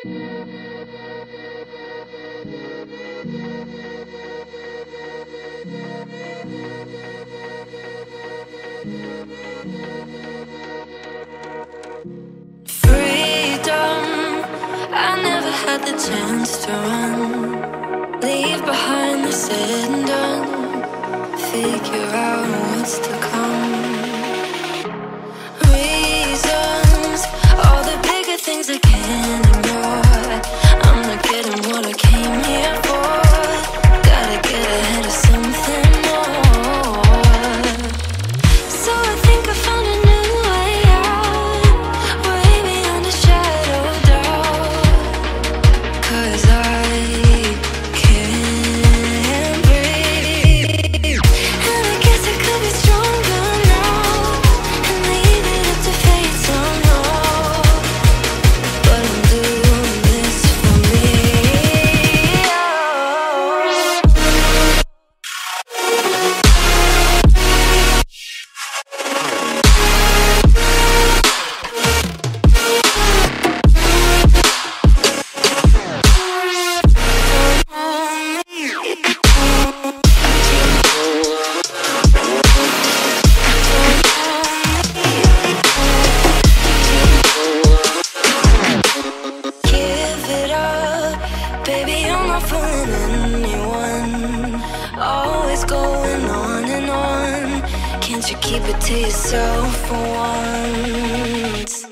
i never had the chance to run. Leave behind the said and done Figure out what's to come. you keep it to yourself for once?